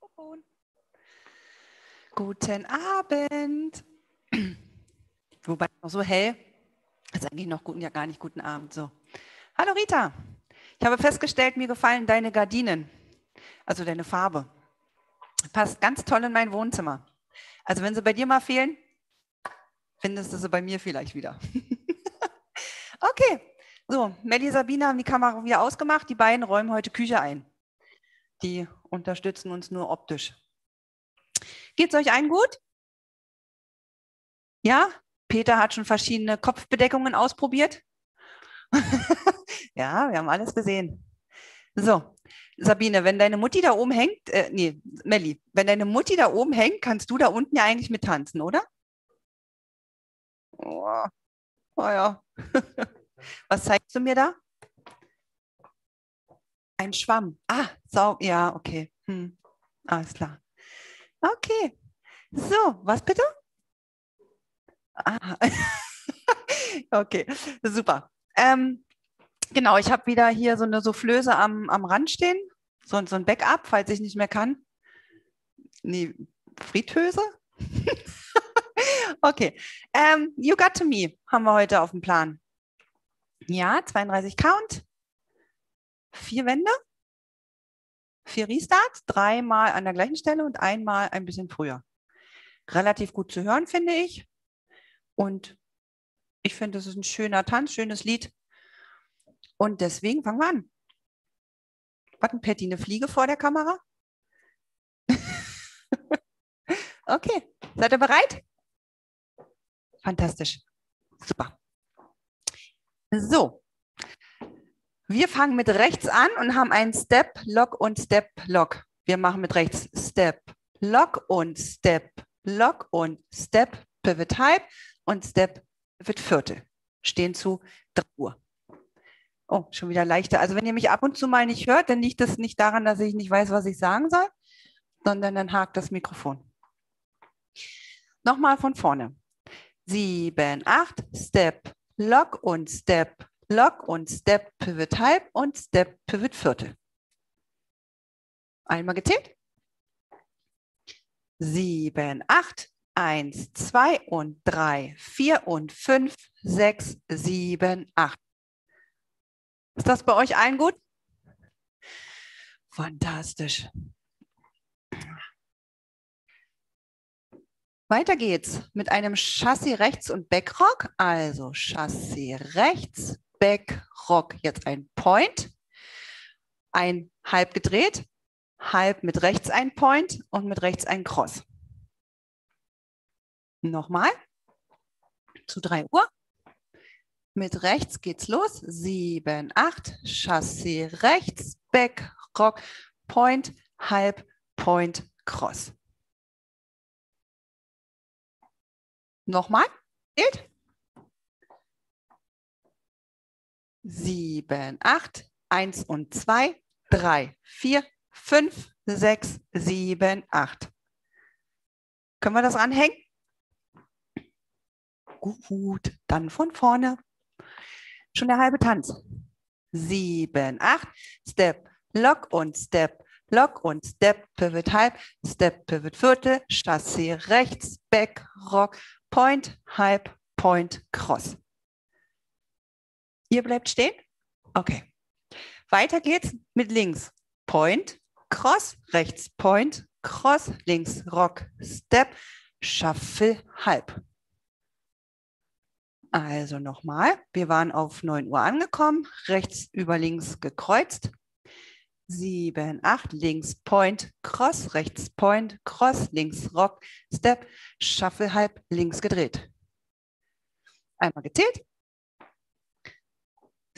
Mikrofon. Guten Abend. Wobei noch so hell. ist eigentlich noch guten, ja gar nicht guten Abend. So. Hallo Rita. Ich habe festgestellt, mir gefallen deine Gardinen, also deine Farbe. Passt ganz toll in mein Wohnzimmer. Also wenn sie bei dir mal fehlen, findest du sie bei mir vielleicht wieder. okay. So, Melli Sabine haben die Kamera wieder ausgemacht. Die beiden räumen heute Küche ein. Die unterstützen uns nur optisch. Geht es euch allen gut? Ja? Peter hat schon verschiedene Kopfbedeckungen ausprobiert. ja, wir haben alles gesehen. So, Sabine, wenn deine Mutti da oben hängt, äh, nee, Melli, wenn deine Mutti da oben hängt, kannst du da unten ja eigentlich mit tanzen, oder? Oh, oh ja. Was zeigst du mir da? Ein Schwamm. Ah, sau, ja, okay. Hm. Alles klar. Okay. So, was bitte? Ah. okay, super. Ähm, genau, ich habe wieder hier so eine Soufflöse am, am Rand stehen. So, so ein Backup, falls ich nicht mehr kann. Nee, Friedhöse? okay. Ähm, you got to me haben wir heute auf dem Plan. Ja, 32 Count. Vier Wände. Vier Restarts. Dreimal an der gleichen Stelle und einmal ein bisschen früher. Relativ gut zu hören, finde ich. Und ich finde, das ist ein schöner Tanz, schönes Lied. Und deswegen fangen wir an. Warten, Patty, eine Fliege vor der Kamera? okay, seid ihr bereit? Fantastisch. Super. So, wir fangen mit rechts an und haben einen Step, Lock und Step, Lock. Wir machen mit rechts Step, Lock und Step, Lock und Step, Pivot Halb und Step wird Viertel. Stehen zu 3 Uhr. Oh, schon wieder leichter. Also wenn ihr mich ab und zu mal nicht hört, dann liegt das nicht daran, dass ich nicht weiß, was ich sagen soll, sondern dann hakt das Mikrofon. Nochmal von vorne. 7, 8, Step, Lock und Step, Lock und Step, Pivot Halb und Step, Pivot Viertel. Einmal gezählt. 7, 8, 1, 2 und 3, 4 und 5, 6, 7, 8. Ist das bei euch allen gut? Fantastisch. Weiter geht's mit einem Chassis rechts und Backrock. Also Chassis rechts, Backrock. Jetzt ein Point, ein halb gedreht, halb mit rechts ein Point und mit rechts ein Cross. Nochmal zu 3 Uhr. Mit rechts geht's los. 7, 8, Chassis rechts, Back, Rock, Point, Halb, Point, Cross. Nochmal. Zählt. 7, 8, 1 und 2, 3, 4, 5, 6, 7, 8. Können wir das anhängen? Gut, dann von vorne. Schon der halbe Tanz. Sieben, acht, Step, Lock und Step, Lock und Step, Pivot halb, Step, Pivot Viertel, Chassis rechts, Back, Rock, Point, halb, Point, Cross. Ihr bleibt stehen? Okay. Weiter geht's mit links. Point, Cross, rechts, Point, Cross, links, Rock, Step, Shuffle, halb. Also nochmal, wir waren auf 9 Uhr angekommen, rechts über links gekreuzt. 7, 8, links Point, Cross, rechts Point, Cross, links Rock, Step, Shuffle halb, links gedreht. Einmal gezählt.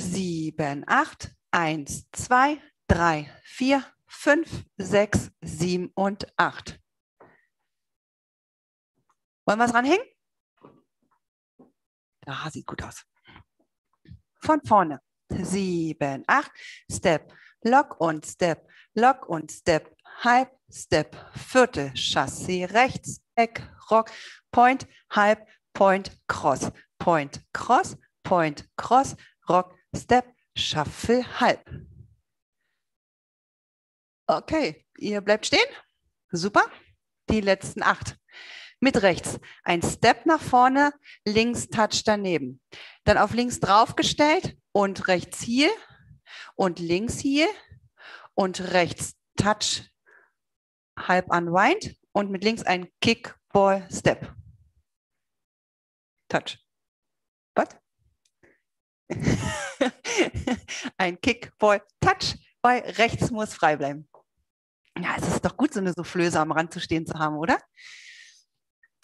7, 8, 1, 2, 3, 4, 5, 6, 7 und 8. Wollen wir es ranhängen? Ah, sieht gut aus. Von vorne. Sieben, acht, Step, Lock und Step, Lock und Step, Halb, Step, Viertel, Chassis, rechts, Eck, Rock, Point, Halb, Point, Cross, Point, Cross, Point, Cross, Rock, Step, Shuffle, Halb. Okay, ihr bleibt stehen. Super. Die letzten acht. Mit rechts. Ein Step nach vorne, links Touch daneben. Dann auf links draufgestellt und rechts hier und links hier und rechts Touch halb unwind und mit links ein Kick, Ball, Step. Touch. What? ein Kick, Ball, Touch, weil rechts muss frei bleiben. Ja, es ist doch gut, so eine Soufflöse am Rand zu stehen zu haben, oder?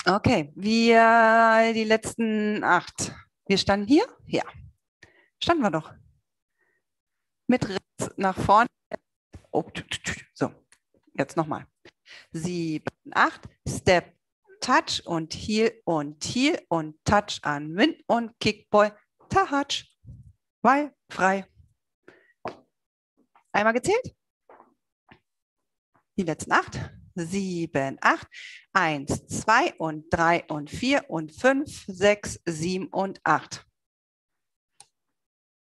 Okay, wir die letzten acht. Wir standen hier? Ja. Standen wir doch. Mit rechts nach vorne. Oh, so, jetzt nochmal. Sieben, acht. Step, Touch und Heel und Heel und Touch an Wind und Kickball. Touch. Weil frei. Einmal gezählt? Die letzten acht. Sieben, acht. Eins, zwei und drei und vier und fünf, sechs, sieben und acht.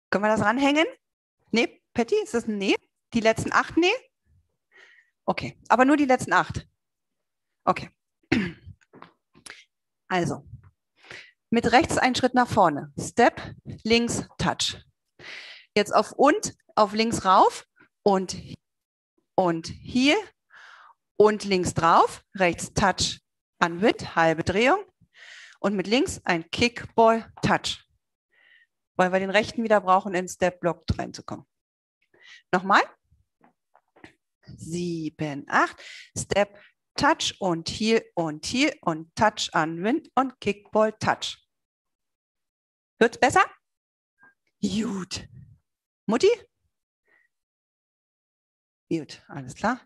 Können wir das ranhängen? Nee, Patty, ist das ein Nee? Die letzten acht Nee? Okay, aber nur die letzten acht. Okay. Also, mit rechts einen Schritt nach vorne. Step, links, Touch. Jetzt auf und, auf links rauf und, und hier und links drauf, rechts Touch, Unwind, halbe Drehung und mit links ein Kickball, Touch, weil wir den rechten wieder brauchen, in Step-Block reinzukommen. Nochmal. Sieben, acht, Step, Touch und Heel und Heel und Touch, Unwind und Kickball, Touch. Wird's besser? Gut. Mutti? Gut, alles klar.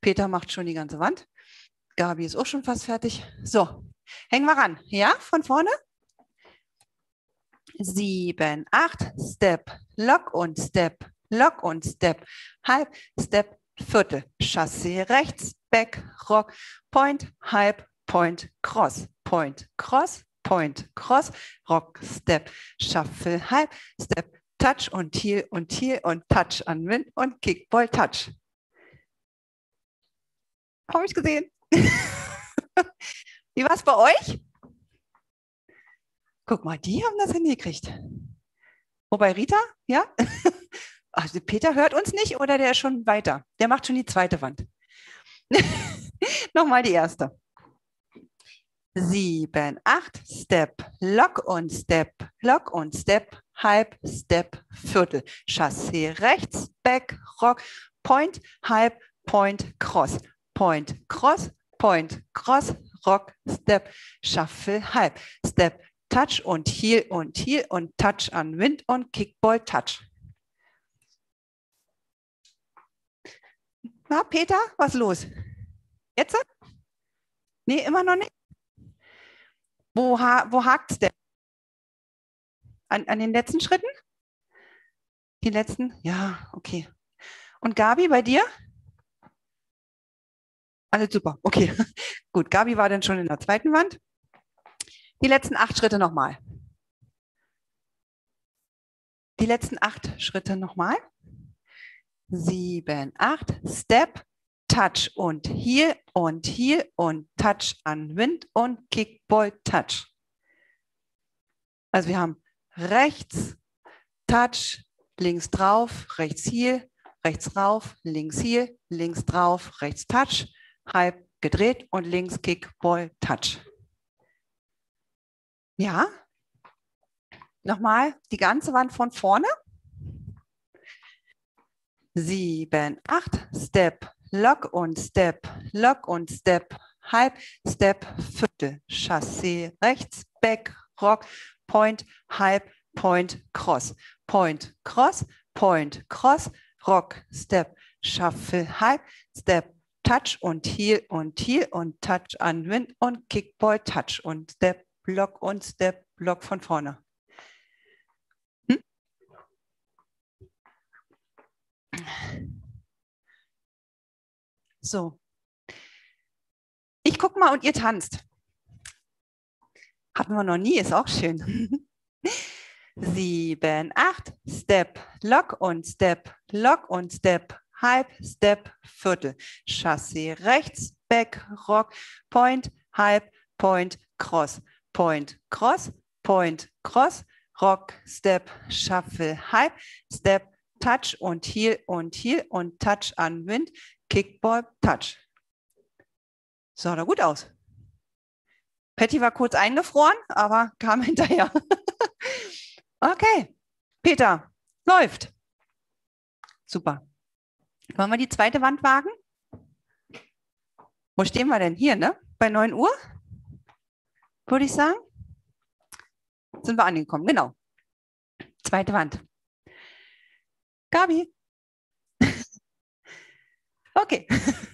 Peter macht schon die ganze Wand. Gabi ist auch schon fast fertig. So, hängen wir ran. Ja, von vorne. Sieben, acht, Step, Lock und Step, Lock und Step, Halb, Step, Viertel, Chassé rechts, Back, Rock, Point, Halb, Point, Cross, Point, Cross, Point, Cross, Rock, Step, Shuffle, Halb, Step, Touch und Heel und Heel und Touch an Wind und Kickball, Touch. Habe ich gesehen. Wie war es bei euch? Guck mal, die haben das hingekriegt. Wobei Rita, ja? Also Peter hört uns nicht oder der ist schon weiter? Der macht schon die zweite Wand. Nochmal die erste. Sieben, acht, Step, Lock und Step, Lock und Step, Halb, Step, Viertel. Chassé rechts, Back, Rock, Point, Halb, Point, Cross. Point, Cross, Point, Cross, Rock, Step, Shuffle, Halb, Step, Touch und Heel und Heel und Touch an Wind und Kickball, Touch. Na, Peter, was los? Jetzt? Nee, immer noch nicht. Wo, ha wo hakt es denn? An, an den letzten Schritten? Die letzten? Ja, okay. Und Gabi, bei dir? Alles super. Okay. Gut, Gabi war dann schon in der zweiten Wand. Die letzten acht Schritte nochmal. Die letzten acht Schritte nochmal. Sieben, acht. Step, Touch und hier und hier und Touch an Wind und Kickball Touch. Also wir haben rechts Touch, links drauf, rechts hier, rechts rauf, links hier, links drauf, rechts Touch, halb gedreht und links Kick, Ball, Touch. Ja. Nochmal die ganze Wand von vorne. Sieben, acht, Step, Lock und Step, Lock und Step, halb, Step, Viertel, Chassé, rechts, Back, Rock, Point, halb, Point, Cross, Point, Cross, Point, Cross, Rock, Step, Shuffle, halb, Step, Touch und Heel und Heel und Touch an Wind und Kickball, Touch und Step, Block und Step, Block von vorne. So. Ich gucke mal und ihr tanzt. Hatten wir noch nie, ist auch schön. Sieben, acht, Step, Lock und Step, Lock und Step, Halb, Step, Viertel. Chassé rechts, Back, Rock, Point, Halb, Point, Cross. Point, Cross, Point, Cross, Rock, Step, Shuffle, Halb, Step, Touch und Heel und Heel und Touch an Wind, Kickball, Touch. Sah da gut aus. Patty war kurz eingefroren, aber kam hinterher. okay, Peter, läuft. Super. Wollen wir die zweite Wand wagen? Wo stehen wir denn? Hier, ne? Bei 9 Uhr? Würde ich sagen. Sind wir angekommen, genau. Zweite Wand. Gabi. okay.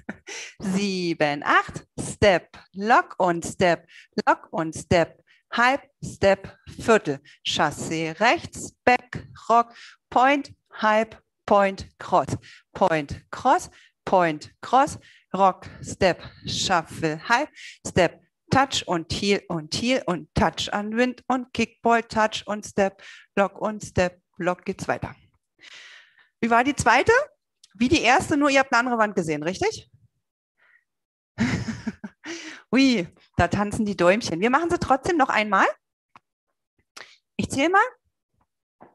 Sieben, acht, Step, Lock und Step, Lock und Step, Halb, Step, Viertel, Chassé rechts, Back, Rock, Point, Halb, Point, Cross, Point, Cross, Point, Cross, Rock, Step, Shuffle, Halb, Step, Touch und Heel und Heel und Touch an Wind und Kickball, Touch und Step, Lock und Step, Lock geht's weiter. Wie war die zweite? Wie die erste, nur ihr habt eine andere Wand gesehen, richtig? Ui, da tanzen die Däumchen. Wir machen sie trotzdem noch einmal. Ich zähle mal.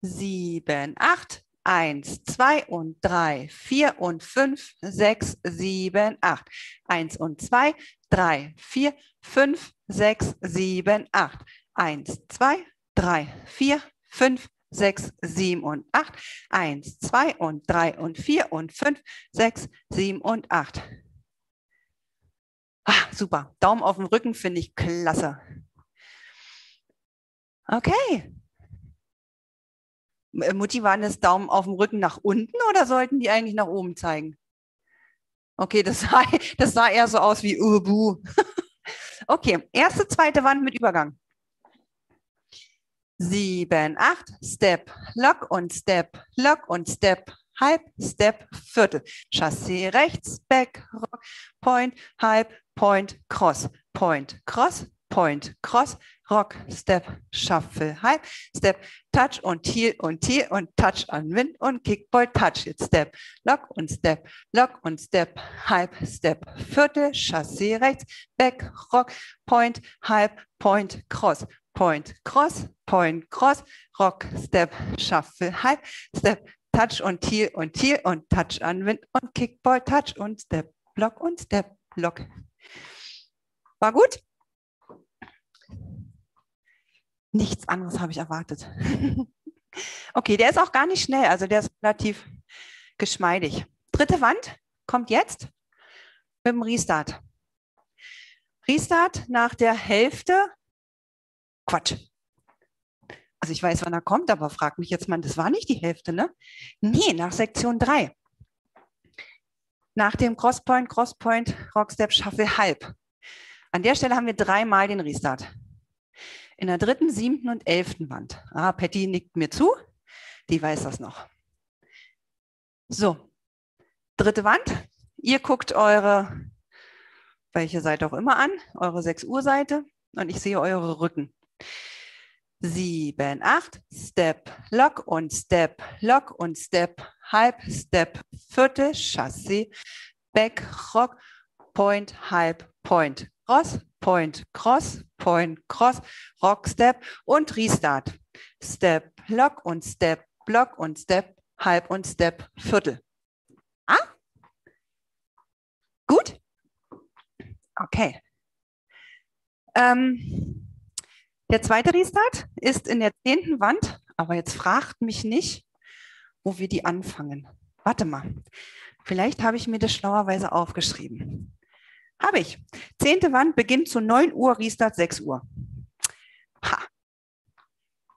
Sieben, acht, eins, zwei und drei, vier und fünf, sechs, sieben, acht. Eins und zwei, drei, vier, fünf, sechs, sieben, acht. Eins, zwei, drei, vier, fünf, sechs, sieben und acht. Eins, zwei und drei und vier und fünf, sechs, sieben und acht. Ah, super. Daumen auf dem Rücken finde ich klasse. Okay. Mutti, waren das Daumen auf dem Rücken nach unten oder sollten die eigentlich nach oben zeigen? Okay, das sah, das sah eher so aus wie Ubu. okay, erste, zweite Wand mit Übergang. Sieben, acht, Step, Lock und Step, Lock und Step, Halb, Step, Viertel. Chassé rechts, Back, Rock, Point, Halb, Point, Cross, Point, Cross, Point, Cross, Rock, Step, Shuffle, Halb, Step, Touch und Heel und Heel und Touch an Wind und Kickball, Touch. Jetzt Step, Lock und Step, Lock und Step, Halb, Step, Viertel, Chassé rechts, Back, Rock, Point, Halb, Point, Cross, Point, Cross, Point, Cross, Rock, Step, Shuffle, Halb, Step, Touch und Heel und Heel und Touch an Wind und Kickball, Touch und Step, Block und Step, Block. War gut? Nichts anderes habe ich erwartet. okay, der ist auch gar nicht schnell, also der ist relativ geschmeidig. Dritte Wand kommt jetzt mit dem Restart. Restart nach der Hälfte. Quatsch. Also ich weiß, wann er kommt, aber frag mich jetzt mal, das war nicht die Hälfte, ne? Nee, nach Sektion 3. Nach dem Crosspoint, Crosspoint, Rockstep, Shuffle, halb. An der Stelle haben wir dreimal den Restart. In der dritten, siebten und elften Wand. Ah, Patty nickt mir zu. Die weiß das noch. So, dritte Wand. Ihr guckt eure, welche Seite auch immer an, eure 6 Uhr Seite und ich sehe eure Rücken. Sieben, acht, Step, Lock und Step, Lock und Step, Halb, Step, Viertel, Chassé, Back, Rock, Point, Halb, Point, Cross, Point, Cross, Point, Cross, Rock, Step und Restart. Step, Lock und Step, Block und Step, Halb und Step, Viertel. Ah? Gut? Okay. Ähm, der zweite Restart ist in der zehnten Wand, aber jetzt fragt mich nicht, wo wir die anfangen. Warte mal, vielleicht habe ich mir das schlauerweise aufgeschrieben. Habe ich. Zehnte Wand beginnt zu 9 Uhr, Restart 6 Uhr. Ha.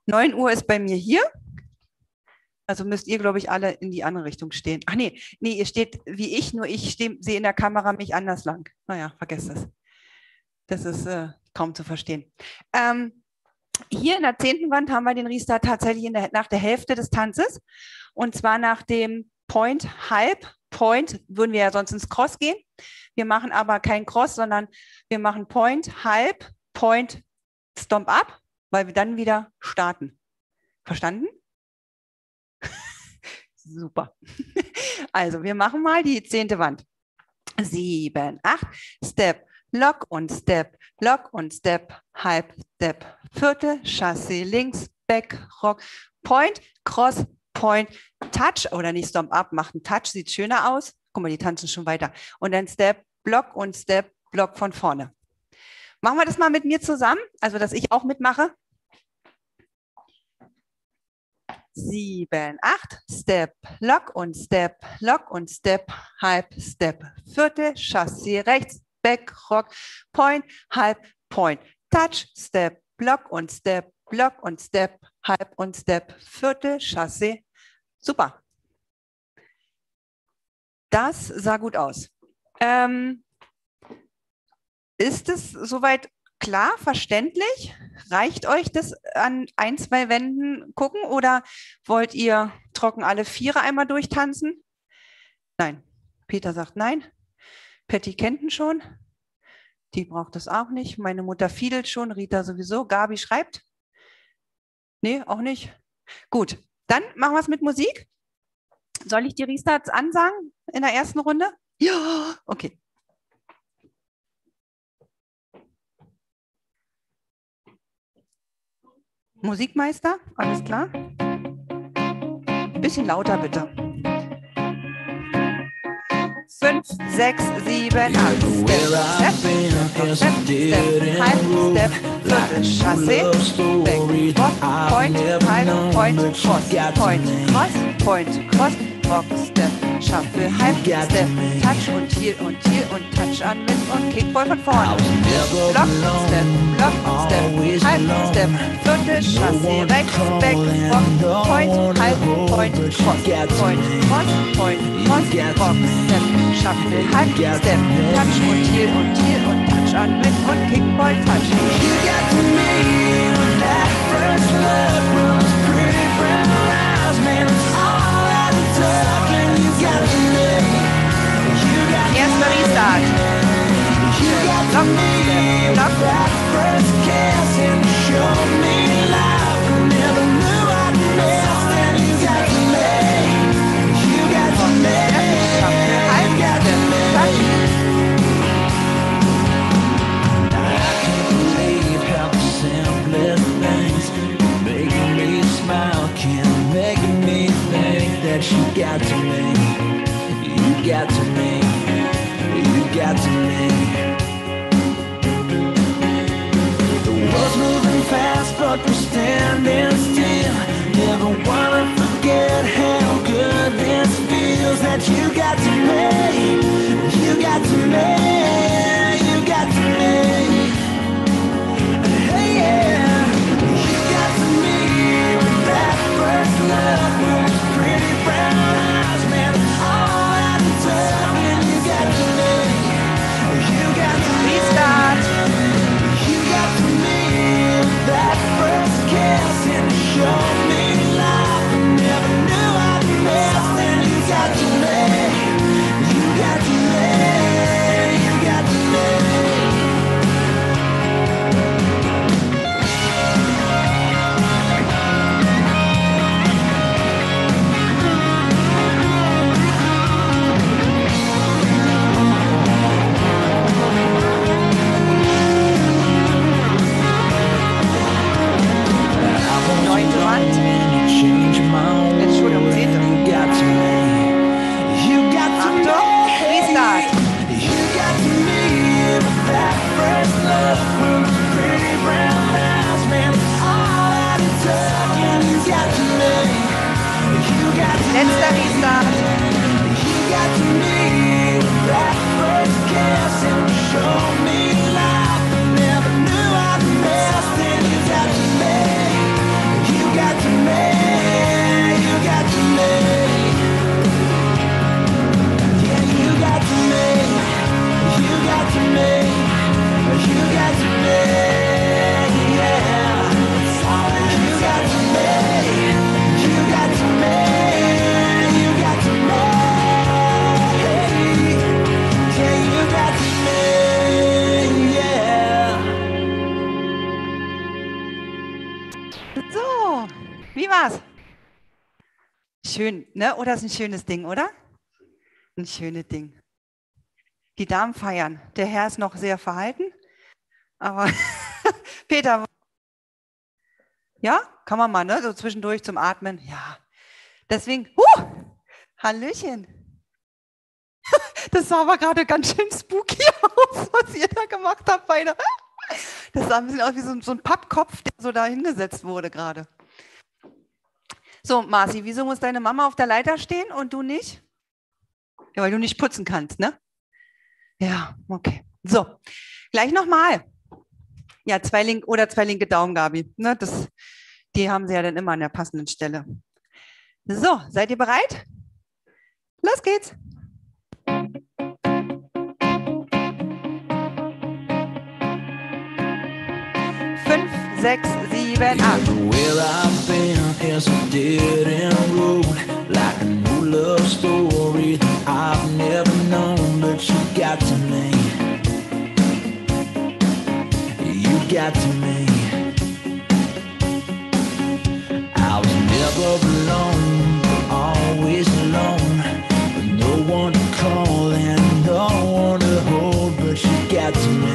9 Uhr ist bei mir hier. Also müsst ihr, glaube ich, alle in die andere Richtung stehen. Ach nee, nee, ihr steht wie ich, nur ich sehe in der Kamera mich anders lang. Naja, vergesst das. Das ist äh, kaum zu verstehen. Ähm, hier in der zehnten Wand haben wir den Restart tatsächlich der, nach der Hälfte des Tanzes. Und zwar nach dem Point Halb. Point würden wir ja sonst ins Cross gehen. Wir machen aber kein Cross, sondern wir machen Point, Halb, Point, Stomp up, weil wir dann wieder starten. Verstanden? Super. Also, wir machen mal die zehnte Wand. Sieben, acht, Step, Lock und Step, Lock und Step, Halb, Step, Vierte, Chassé, links, Back, Rock, Point, Cross, Point, Touch oder nicht Stomp Up, macht einen Touch, sieht schöner aus. Guck mal, die tanzen schon weiter. Und dann Step, Block und Step, Block von vorne. Machen wir das mal mit mir zusammen, also dass ich auch mitmache. Sieben, acht, Step, Lock und Step, Lock und Step, Halb, Step, Viertel, Chassis rechts, Back, Rock, Point, Halb, Point, Touch, Step, Block und Step, Block und Step, Halb und Step, Viertel, Chassis. Super. Das sah gut aus. Ähm, ist es soweit klar, verständlich? Reicht euch das an ein, zwei Wänden gucken oder wollt ihr trocken alle Viere einmal durchtanzen? Nein. Peter sagt nein. Patty kennt ihn schon. Die braucht das auch nicht. Meine Mutter fiedelt schon, Rita sowieso. Gabi schreibt. Nee, auch nicht. Gut, dann machen wir es mit Musik. Soll ich die Restarts ansagen in der ersten Runde? Ja, okay. Musikmeister, alles klar? Bisschen lauter bitte. Fünf, sechs, sieben, acht. Step, Step, Step, Step, Halb, Step, Viertel, Chassé, Back, Cross, Point, Halb, Point, Cross, Point, Cross, Point, Cross, Rock, Step, Shuffle, Halb, Step, Touch und Heel und Heel und Touch an mit und Kickball von vorne. Block, Step, Block, Step, Halb, Step, Viertel, Chassé, rechts, Back, Rock, Point, Halb, Point, Cross, Point, Cross, Point, Cross, Rock, Step, Shuffle, Halb, Step, Touch und Heel und Heel und Touch an mit und Kickball, Touch. You got to me with that first love, those pretty eyes, man, all I talk miss, and you got to me. You got to me. You got to me. I can't believe how the simplest things making me smile can make me think that you got to me. You got to me. You got to me. The world's moving fast, but we're standing still. Never wanna forget how good this feels. That you got to me. You got to me. Ne? Oder ist ein schönes Ding, oder? Ein schönes Ding. Die Damen feiern. Der Herr ist noch sehr verhalten, aber Peter, ja, kann man mal, ne? So zwischendurch zum Atmen. Ja. Deswegen, huh, Hallöchen. Das sah aber gerade ganz schön spooky aus, was ihr da gemacht habt, beide. Das sah ein bisschen aus wie so, ein- so ein Pappkopf, der so da hingesetzt wurde gerade. So, Marci, wieso muss deine Mama auf der Leiter stehen und du nicht? Ja, weil du nicht putzen kannst, ne? Ja, okay. So, gleich nochmal. Ja, zwei link oder zwei linke Daumen, Gabi. Ne, das, die haben sie ja dann immer an der passenden Stelle. So, seid ihr bereit? Los geht's. Fünf, sechs, sieben, acht. Is a dead end road, like a new love story I've never known, but you got to me. You got to me. I was never alone, always alone, with no one to call and no one to hold, but you got to me.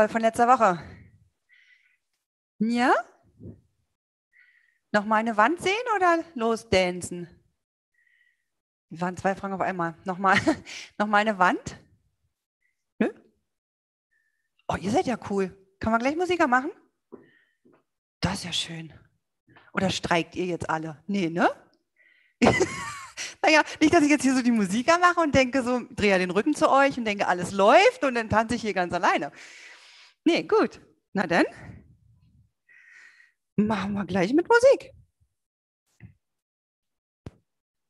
Girl von letzter Woche. Ja? Noch mal eine Wand sehen oder losdancen? Die waren zwei Fragen auf einmal. Nochmal noch mal eine Wand? Nö? Oh, ihr seid ja cool. Kann man gleich Musiker machen? Das ist ja schön. Oder streikt ihr jetzt alle? Nee, ne? Naja, nicht, dass ich jetzt hier so die Musiker mache und denke so, drehe ja den Rücken zu euch und denke, alles läuft und dann tanze ich hier ganz alleine. Nee, gut. Na dann, machen wir gleich mit Musik.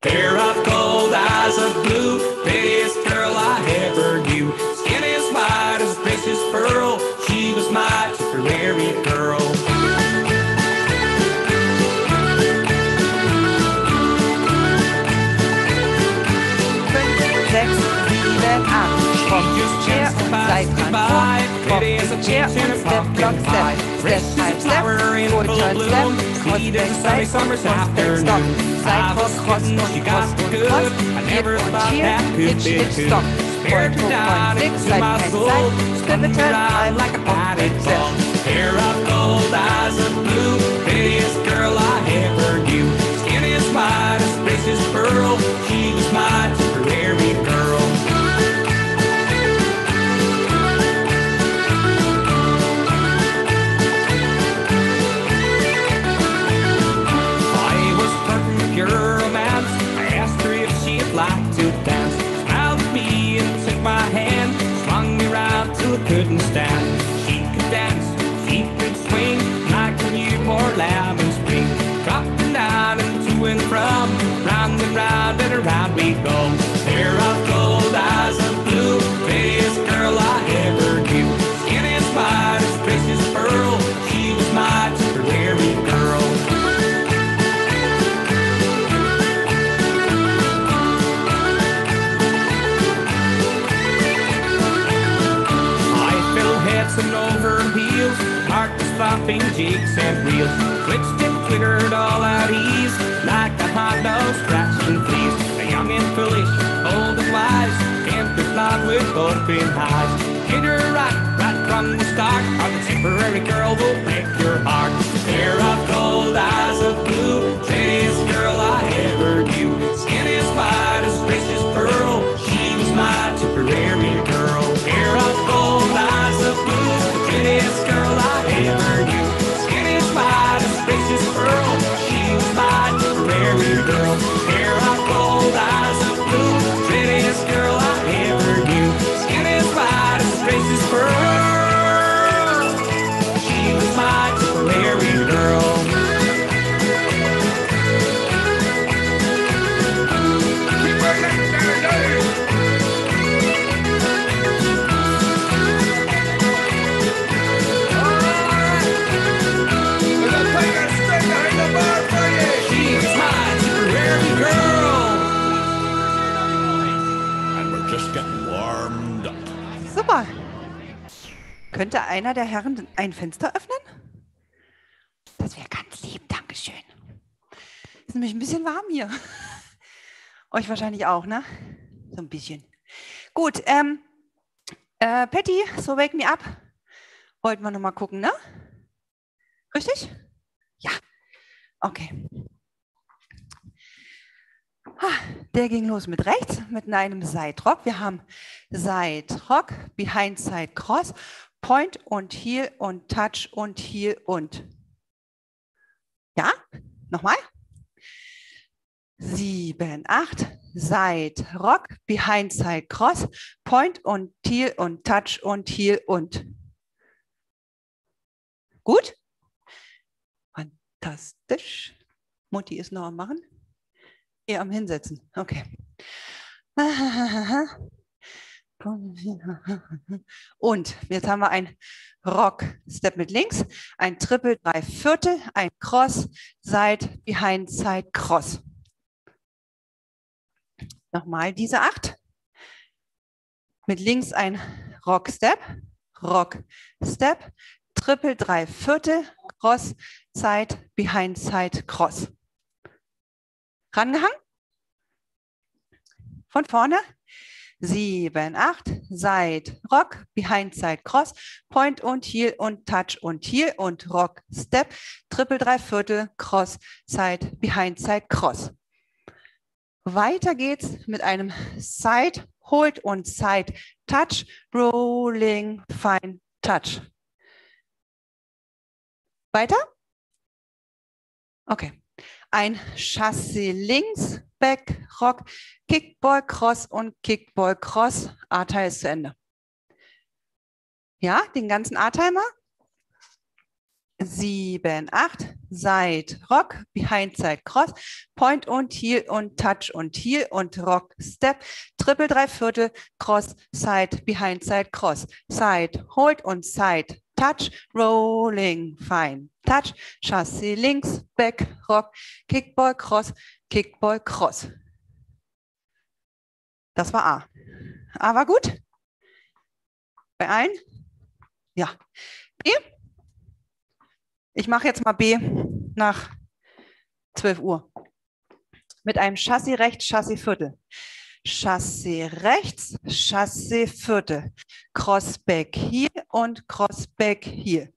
Of eyes of blue, prettiest girl I ever knew. Rock the chair und Step, Block, Step. Step, Half Step, Full Turn Step. Cross Back Side, Cross Back Stop. Side Cross, Cross und Cross und Cross. Hip und Cheer, Hitch, Hitch, Stop. Forward Hook Point Six, Side Hand Side. Pivot Turn, Five, like a Pop, Step. Hair of gold, eyes of blue, prettiest girl I ever knew. Skin as white as Grace's pearl, lamb in spring. Dropping down and to and from, round and round and around we go. Hair heart jigs and reels. Twitched and twittered all at ease, like a hot dog scratching fleas. A young and foolish, bold and wise, tempted blonde with open eyes. Hit her right, right from the start, or the temporary girl will break your heart. Könnte einer der Herren ein Fenster öffnen? Das wäre ganz lieb, Dankeschön. Ist nämlich ein bisschen warm hier. Euch wahrscheinlich auch, ne? So ein bisschen. Gut, ähm, äh, Patty, so wake me up. Wollten wir nochmal gucken, ne? Richtig? Ja. Okay. Der ging los mit rechts, mit einem Side Rock. Wir haben Side Rock, Behind Side Cross, Point und Heel und Touch und Heel und. Ja, nochmal. Sieben, acht, Side Rock, Behind Side Cross, Point und Heel und Touch und Heel und. Gut? Fantastisch. Mutti ist noch am Machen. Ihr am Hinsetzen. Okay. Und jetzt haben wir ein Rock Step mit links, ein Triple drei Viertel, ein Cross, Side, Behind, Side, Cross. Nochmal diese acht. Mit links ein Rock Step, Rock Step, Triple drei Viertel, Cross, Side, Behind, Side, Cross. Rangehangen. Von vorne. Sieben, acht, Side, Rock, Behind, Side, Cross, Point und Heel und Touch und Heel und Rock, Step, Triple, drei Viertel, Cross, Side, Behind, Side, Cross. Weiter geht's mit einem Side, Hold und Side, Touch, Rolling, Fine, Touch. Weiter? Okay. Ein Chassis links, Back, Rock, Kickball, Cross und Kickball, Cross. A-Teil ist zu Ende. Ja, den ganzen A-Timer. Sieben, acht, Side, Rock, Behind, Side, Cross, Point und Heel und Touch und Heel und Rock, Step, Triple, drei Viertel, Cross, Side, Behind, Side, Cross, Side, Hold und Side, Touch, Rolling, Fine, Touch, Chassis links, Back, Rock, Kickball, Cross, Kickball, Cross. Das war A. A war gut? Bei allen? Ja. B? Ich mache jetzt mal B nach 12 Uhr. Mit einem Chassis rechts, Chassis Viertel. Chassis rechts, Chassis Viertel. Crossback hier und Crossback hier.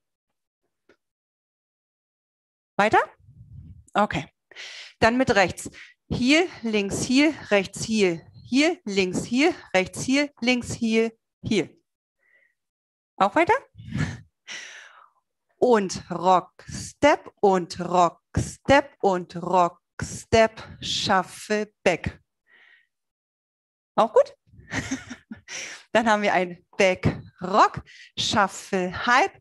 Weiter? Okay. Dann mit rechts. Hier, links, hier, rechts, hier. Hier, links, hier, rechts, hier, links, hier, hier. Auch weiter? Und Rock, Step und Rock, Step und Rock, Step, Shuffle, Back. Auch gut? Dann haben wir ein Back, Rock, Shuffle, Halb,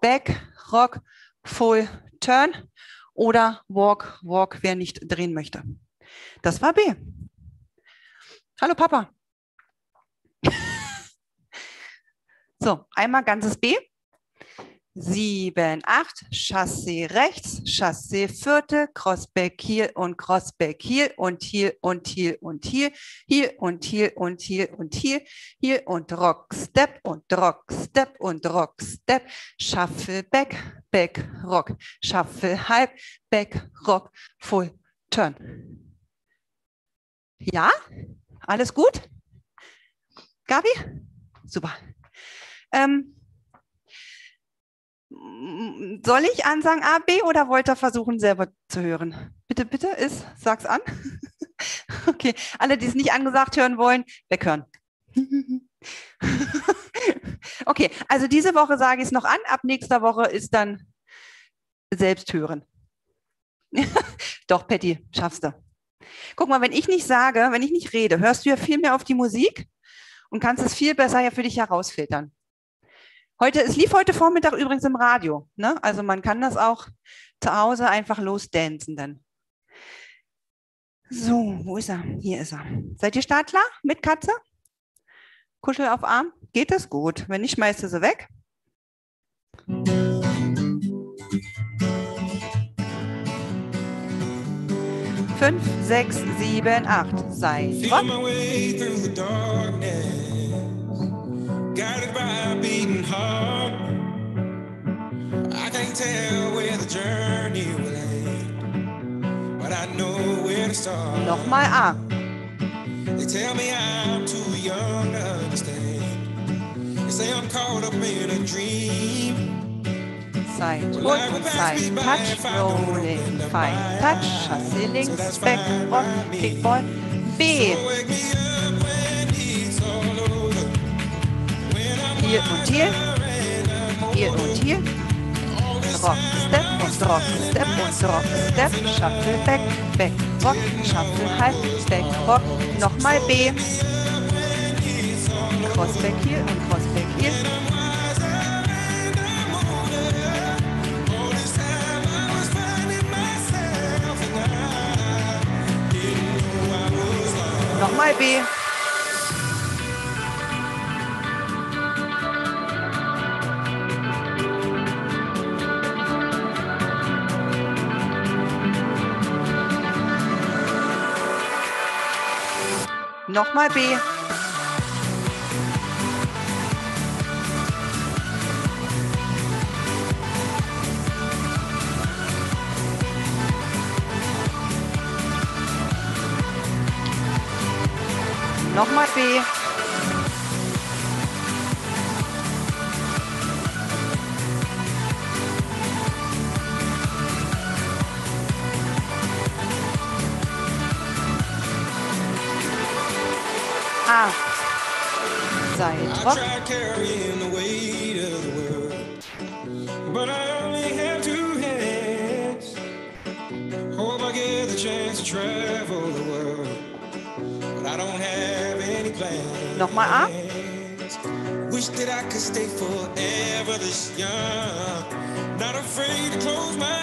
Back, Rock, Full, Turn oder Walk, Walk, wer nicht drehen möchte. Das war B. Hallo Papa. So, einmal ganzes B. 7, 8, Chassis rechts, Chassis vierte, Crossback hier und Crossback hier und hier und hier und hier, hier und hier und hier und hier, hier und Rock Step und Rock Step und Rock Step, Shuffle Back, Back Rock, Shuffle Halb, Back Rock, Full Turn. Ja? Alles gut? Gabi? Super. Ähm, soll ich ansagen A, B oder wollt ihr versuchen, selber zu hören? Bitte, bitte, ist, sag's an. okay, alle, die es nicht angesagt hören wollen, weghören. also diese Woche sage ich es noch an, ab nächster Woche ist dann selbst hören. Doch, Patty, schaffst du. Guck mal, wenn ich nicht sage, wenn ich nicht rede, hörst du ja viel mehr auf die Musik und kannst es viel besser ja für dich herausfiltern. Heute, es lief heute Vormittag übrigens im Radio. Ne? Also man kann das auch zu Hause einfach losdancen dann. So, wo ist er? Hier ist er. Seid ihr startklar mit Katze? Kuschel auf Arm? Geht das gut? Wenn nicht, schmeißt du sie weg. Fünf, sechs, sieben, acht. Seid Feel my way through the darkness, guided by a beating heart. I can't tell where the journey will end, but I know where to start. Nochmal A. They tell me I'm too young to Side Hook, Side Touch, Rolling, Fine Touch, Chassis links, Back, Rock, Kickball, B. So wake me up when it's all over. When I'm Hier und hier, hier und hier. Rock, Step und Rock, Step und Rock, Step, Shuffle, Back, Back, Rock, Shuffle, Halb, Back, Rock. Nochmal B. Crossback hier und Nochmal B. Nochmal B. Nochmal B. A. Seid Rock. Nochmal A. ¿ah? Wish that I could stay forever this young, not afraid to close my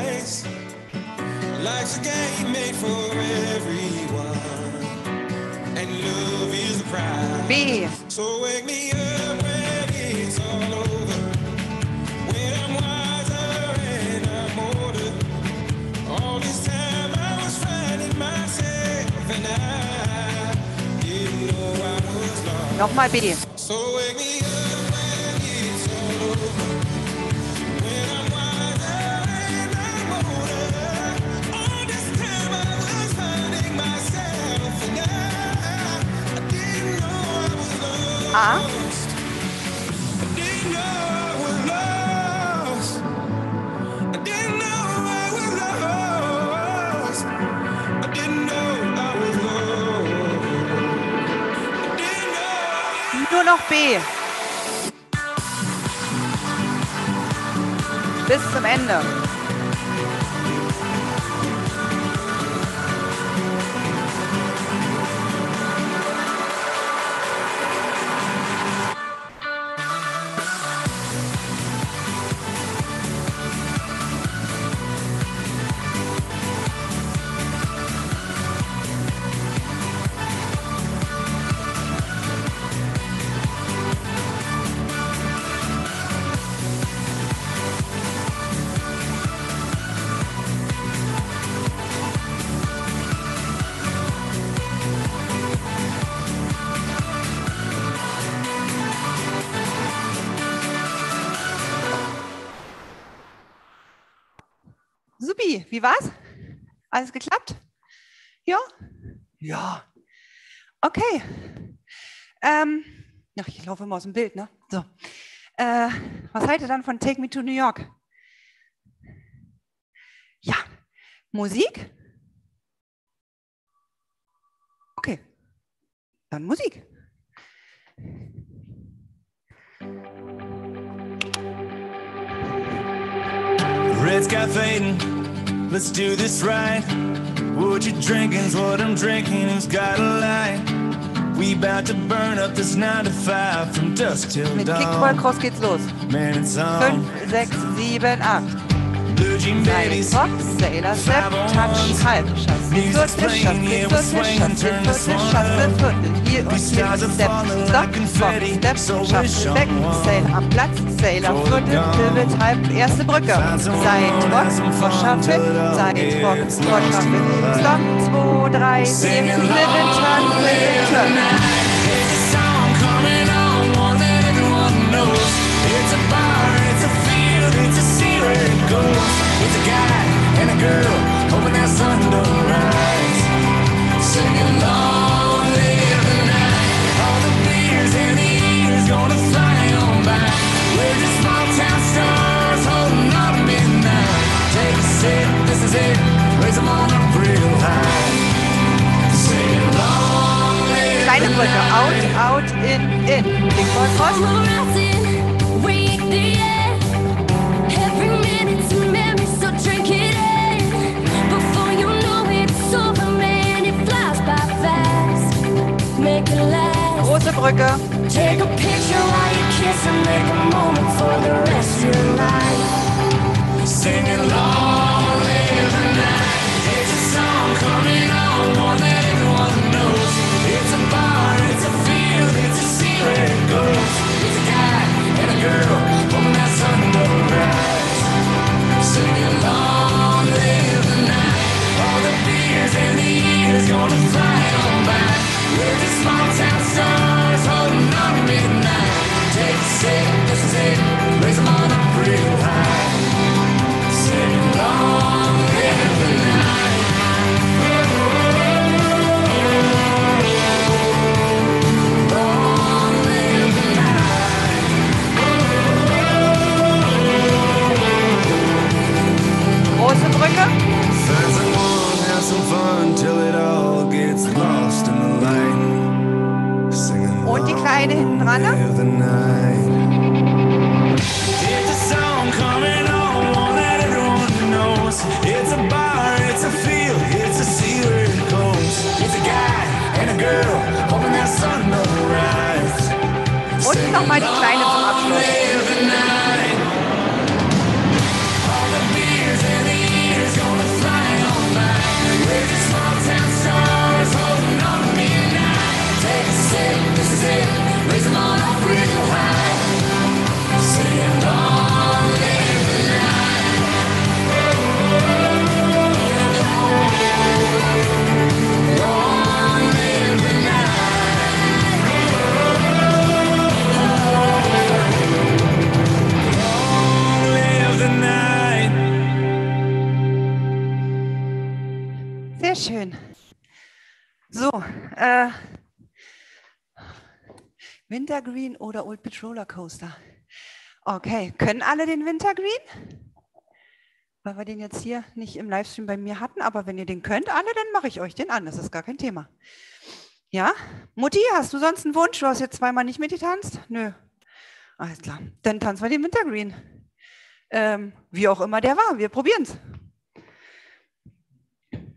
eyes. Life's a game made for everyone, and love is the prize. B. So was lost. A. noch B. Bis zum Ende. Alles geklappt? Ja? Ja. Okay. Ähm, ach, ich laufe immer aus dem Bild, ne? So. Äh, was haltet ihr dann von Take Me to New York? Ja. Musik? Okay. Dann Musik. Red sky fading, let's do this right. What you drinking's what I'm drinking, who's got a light? We about to burn up this 9 to 5 from dusk till dawn. Mit Kickball. Cross geht's los. Man, it's 5, 6, 7, 8. Babies, Fox, Sailor Step, Touch, Halb, Schasse, Viertel, Schasse, Viertel, Schasse, Viertel, Schasse, Viertel, hier und hier, Step, Stop, Fox, Step, Schasse, Deck, Sailor am Platz, Sailor, Viertel, Pivot, Halb, erste Brücke, Sidewalk, vor Schaffel, Sidewalk, vor Schaffel, Stop, 2, 3, 4, Pivot, Turn, and a girl, hoping that sun don't rise. Singing long live the night. All the beers and the years gonna fly on by. We're just small town stars holding on to midnight. Take a sip, this is it. Raise them on up real high. Singing long live Kleine Brücke, out, out, in, in. Kickball Cross. Große Brücke. Take a picture while you kiss and make a moment for the rest of your life. Singing long live the night. It's a song coming on, one that everyone knows. It's a bar, it's a field, it's a sea where it goes. It's a guy and a girl, hoping that sun don't rise. Singing long live the night. All the beers and the years gonna fly this is it. Old Beach Roller Coaster? Okay, können alle den Wintergreen? Weil wir den jetzt hier nicht im Livestream bei mir hatten, aber wenn ihr den könnt, alle, dann mache ich euch den an. Das ist gar kein Thema. Ja? Mutti, hast du sonst einen Wunsch? Du hast jetzt zweimal nicht mitgetanzt? Nö. Alles klar. Dann tanzen wir den Wintergreen. Ähm, wie auch immer der war. Wir probieren es.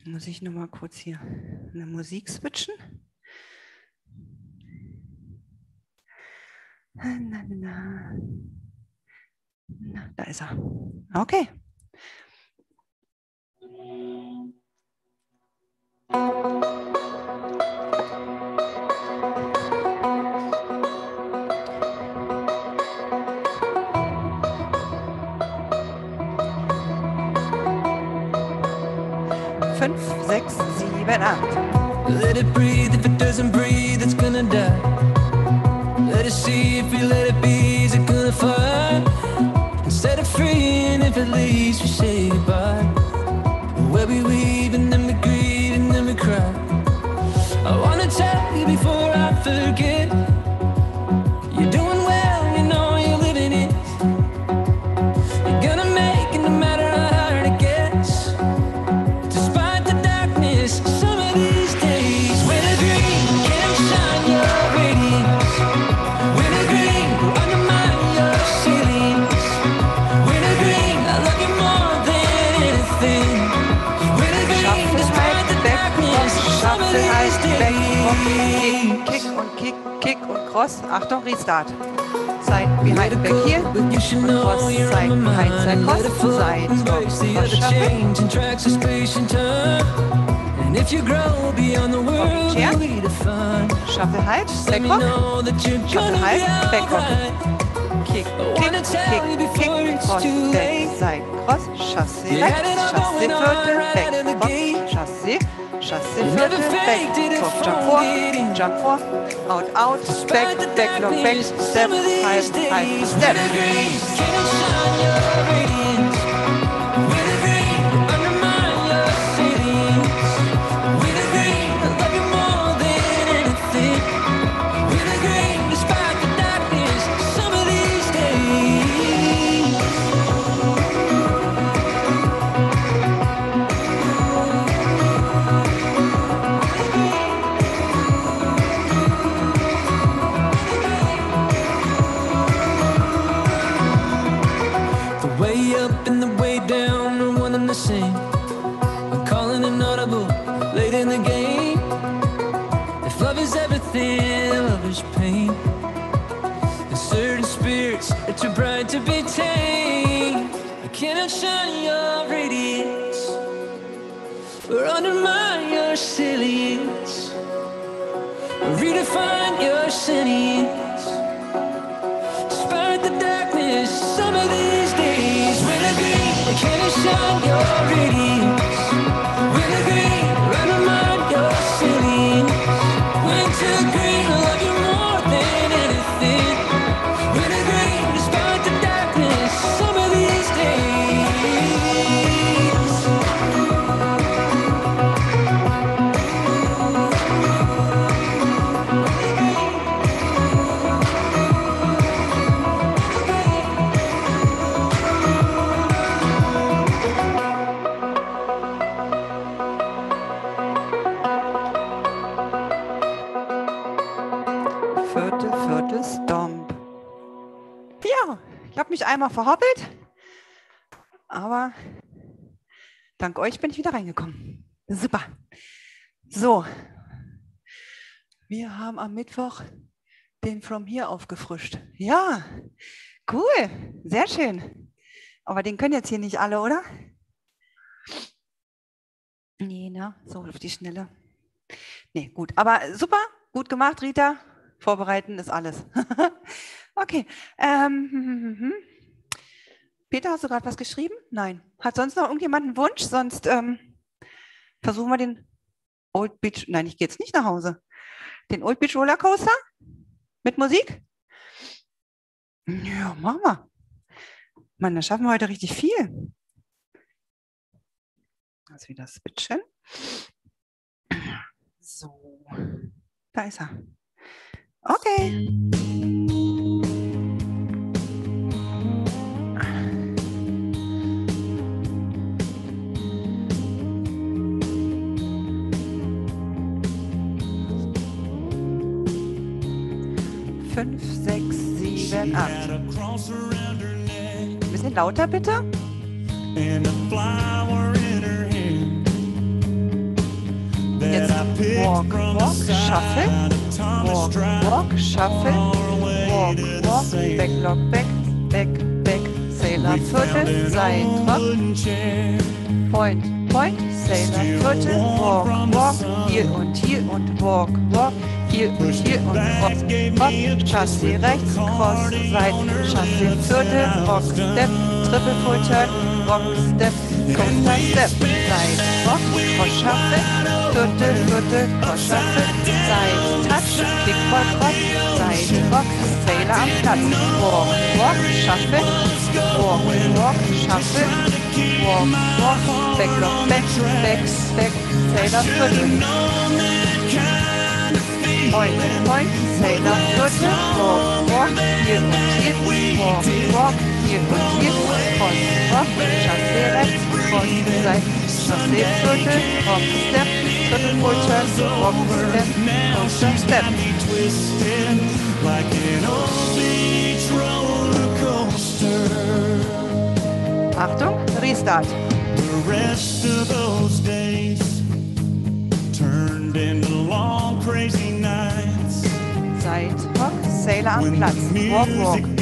Muss ich noch mal kurz hier eine Musik switchen? Na, na, na. Na, da ist er. Okay. Fünf, sechs, sieben, acht. Let it breathe, if it doesn't Cross. Achtung, Restart. Side behind back know Cross, side behind, side cross, side, cross, shuffle. Shuffle halt, Back Rock. Shuffle halt, Back Rock. Kick, Kick, Kick, Cross, Back. Side, Cross, right out of the Back, gate. Cross, Chassé, Chassé, You never Viertel, faked it Back, at Cross, Jump vor, forgetting. Jump vor, out, out, Back, Despite the Back, Long, Back, darkness, Step, some of these Halb, Halb, days, Step. Too bright to be tamed. I cannot shine your radiance or undermine your salience. Redefine your sentience. Despite the darkness, some of these days, winter green, can you shine your radiance? Viertel, Stomp. Ja, ich habe mich einmal verhoppelt, aber dank euch bin ich wieder reingekommen. Super. So, wir haben am Mittwoch den From Here aufgefrischt. Ja, cool, sehr schön. Aber den können jetzt hier nicht alle, oder? Nee, ne? So auf die Schnelle. Nee, gut. Aber super, gut gemacht, Rita. Vorbereiten ist alles. okay. Ähm, hm, hm, hm. Peter, hast du gerade was geschrieben? Nein. Hat sonst noch irgendjemand einen Wunsch? Sonst ähm, versuchen wir den Old Beach. Nein, ich gehe jetzt nicht nach Hause. Den Old Beach Roller Coaster mit Musik? Ja, machen wir. Mann, da schaffen wir heute richtig viel. Also wieder switchen. So, da ist er. Okay. Fünf, sechs, sieben, acht. Ein bisschen lauter bitte. Jetzt walk, walk, shuffle. Walk, walk, shuffle. Walk, walk, back, lock, back, back, back. Sailor Viertel, wooden chair. Point, Point, Sailor Viertel, Walk, Walk, hier und hier und Walk, Walk, hier und hier und Rock, Rock, Chassis rechts, Cross, her Chassis Viertel, Rock, Step. Triple Full Turn, Rock, Step, Coaster, Step, Side, Rock, Cross, Shuffle, Viertel, Viertel, Cross, Shuffle, Side, Touch, Big Rock, Rock, Side, Rock, Sailor am Platz, Walk, Walk, Shuffle, Walk, Walk, Shuffle, Walk, Walk, Back, Lock, Back, Back, Back, Sailor Viertel. Point, point, Sailor Viertel, Walk, Walk, hier und hier, Walk, Walk, hier und hier, Cross, Rock, Chassé rechts, Cross, Side, Chassé Viertel, Rock, Step, Triple Full Turn, Rock, Step, Coaster, Step. twisted like an old beach roller coaster. Achtung, Restart. The rest of those days turned into long crazy nights. Side, Rock, Sailor am When Platz, the Walk, Walk,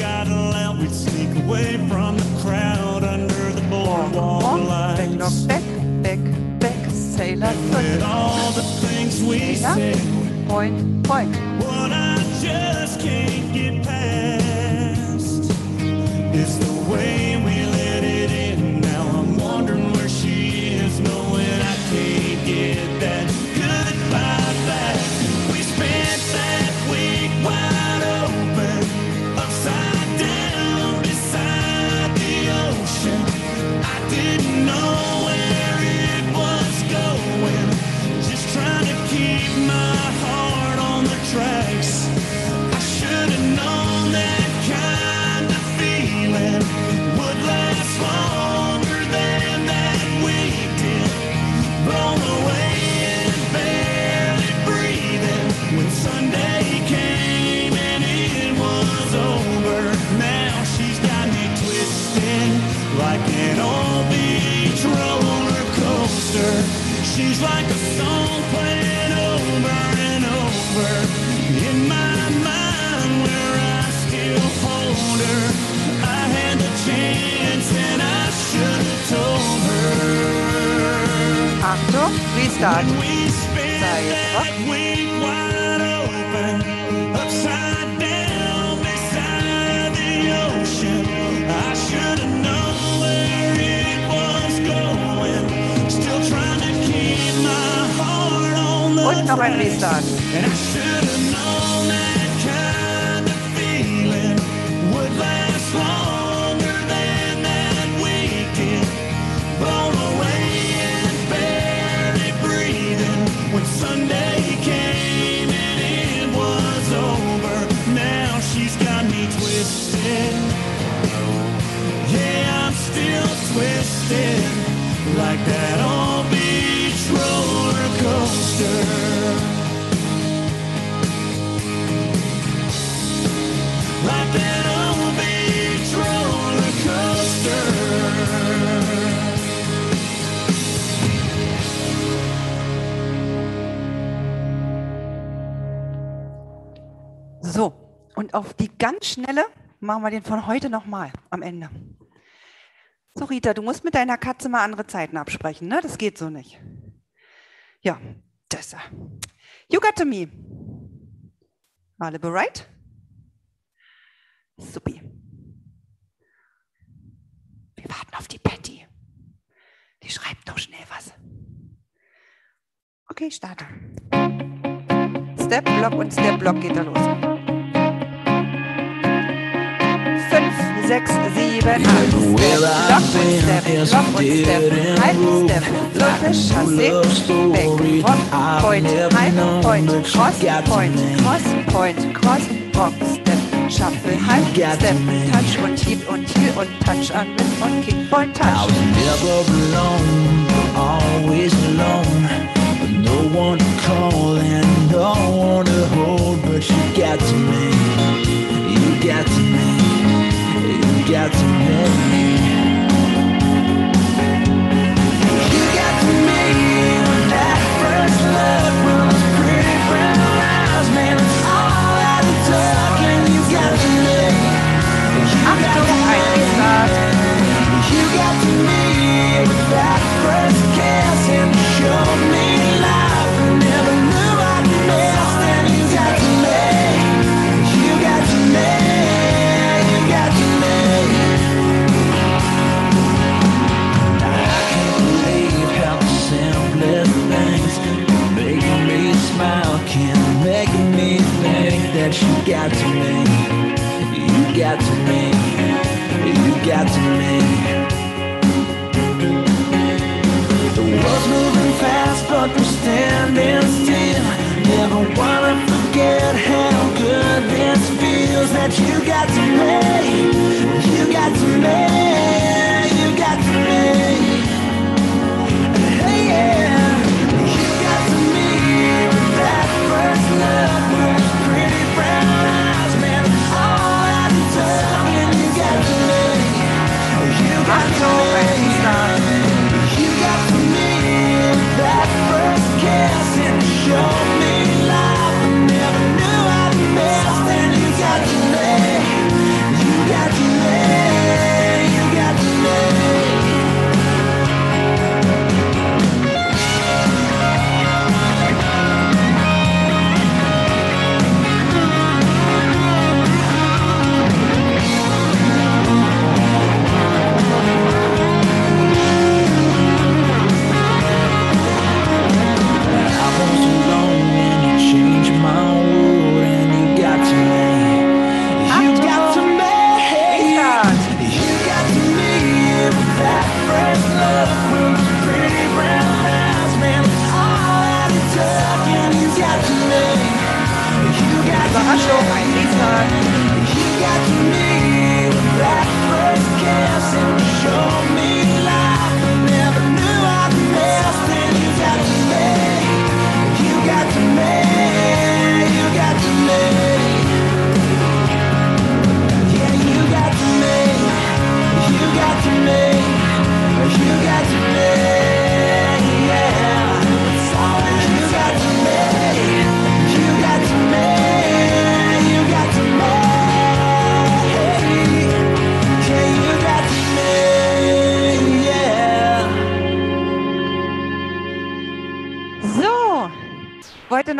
music got loud, we'd sneak away from the crowd under the Walk, boardwalk Walk, Back, Lock, lights. Back, Back, Back, Sailor With all the things we said, Point, Point. what I just can't get past ganz schnelle machen wir den von heute nochmal am Ende. So, Rita, du musst mit deiner Katze mal andere Zeiten absprechen, ne? Das geht so nicht. Ja, das er. You got to me. Alle bereit? Supi. Wir warten auf die Patty. Die schreibt noch schnell was. Okay, starte. Step, Block und Step, Block geht da los. Sechs, sieben, acht. Step, und Step, Lock und Step, halb Step, Flotte, Chassé, Back, Rock, Point, Cross, Point, Cross, Point, Cross, Rock, Step, Shuffle, Step, Touch und und Heel und Touch an mit und Kick, Point, I Touch. was never alone, always alone. No one to call and no one to hold, but you got to me. You got to me. Got to me. You got to me. You got to me. You got to me. The world's moving fast, but we're standing still. Never wanna forget how good this feels. That you got to me, You got to Überraschung, ein me.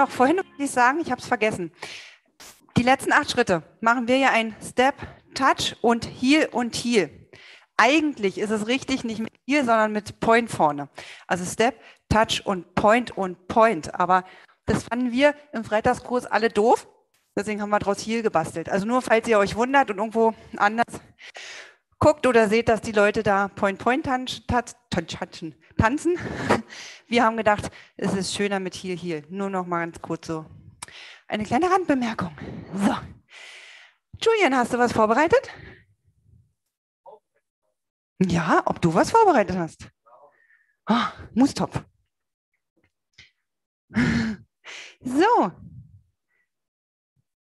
Noch vorhin ich sagen, ich habe es vergessen. Die letzten acht Schritte machen wir ja ein Step, Touch und Heel und Heel. Eigentlich ist es richtig nicht mit Heel, sondern mit Point vorne. Also Step, Touch und Point und Point. Aber das fanden wir im Freitagskurs alle doof. Deswegen haben wir daraus Heel gebastelt. Also nur falls ihr euch wundert und irgendwo anders guckt oder seht, dass die Leute da Point-Point tanzen. Wir haben gedacht, es ist schöner mit Heel, Heel. Nur noch mal ganz kurz so eine kleine Randbemerkung. So. Julian, hast du was vorbereitet? Ja, ob du was vorbereitet hast? Ah, Mustopf. So.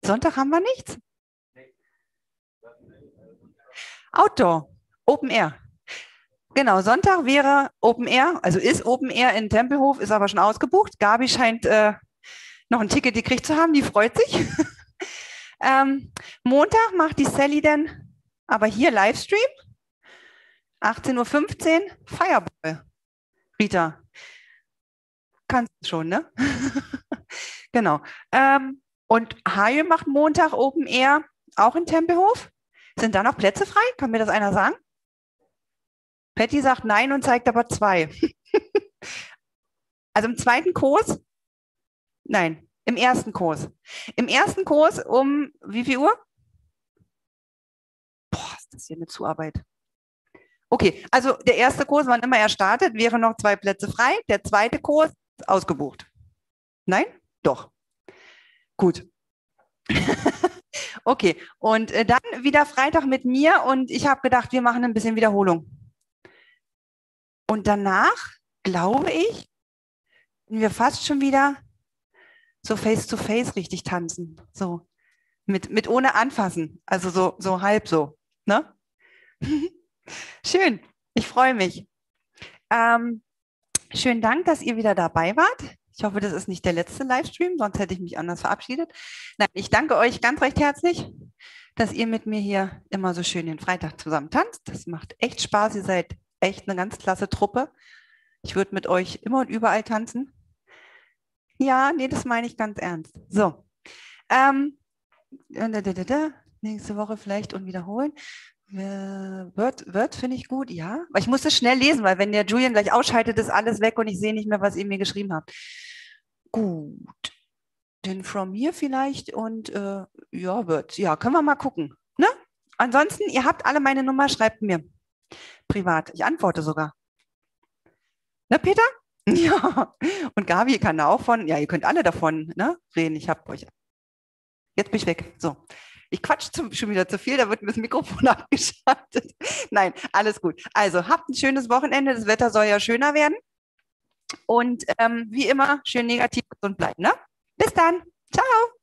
Sonntag haben wir nichts. Outdoor, Open Air. Genau, Sonntag wäre Open Air, also ist Open Air in Tempelhof, ist aber schon ausgebucht. Gabi scheint äh, noch ein Ticket gekriegt zu haben, die freut sich. ähm, Montag macht die Sally dann aber hier Livestream. 18.15 Uhr, Fireball. Rita, kannst du schon, ne? genau. Ähm, und Haie macht Montag Open Air auch in Tempelhof. Sind da noch Plätze frei? Kann mir das einer sagen? Patty sagt nein und zeigt aber zwei. also im zweiten Kurs? Nein, im ersten Kurs. Im ersten Kurs um wie viel Uhr? Boah, Das ist hier eine Zuarbeit. Okay, also der erste Kurs, wann immer er startet, wären noch zwei Plätze frei. Der zweite Kurs ausgebucht. Nein? Doch. Gut. okay, und äh, dann wieder Freitag mit mir und ich habe gedacht, wir machen ein bisschen Wiederholung. Und danach, glaube ich, sind wir fast schon wieder so face to face richtig tanzen. So mit, mit ohne anfassen. Also so, so halb so. Ne? Schön. Ich freue mich. Ähm, schönen Dank, dass ihr wieder dabei wart. Ich hoffe, das ist nicht der letzte Livestream, sonst hätte ich mich anders verabschiedet. Nein, ich danke euch ganz recht herzlich, dass ihr mit mir hier immer so schön den Freitag zusammen tanzt. Das macht echt Spaß. Ihr seid echt eine ganz klasse Truppe. Ich würde mit euch immer und überall tanzen. Ja, nee, das meine ich ganz ernst. So. Ähm, nächste Woche vielleicht und wiederholen. Wird, wird finde ich gut, ja. Aber ich muss das schnell lesen, weil wenn der Julian gleich ausschaltet, ist alles weg und ich sehe nicht mehr, was ihr mir geschrieben habt. Gut. Den From Here vielleicht und äh, ja, wird. Ja, können wir mal gucken. Ne? Ansonsten, ihr habt alle meine Nummer, schreibt mir privat. Ich antworte sogar. Ne, Peter? Ja. Und Gabi kann da auch von, ja, ihr könnt alle davon ne, reden. Ich habe euch. Jetzt bin ich weg. So. Ich quatsch schon wieder zu viel, da wird mir das Mikrofon abgeschaltet. Nein, alles gut. Also habt ein schönes Wochenende. Das Wetter soll ja schöner werden. Und ähm, wie immer, schön negativ gesund bleiben. Ne? Bis dann. Ciao.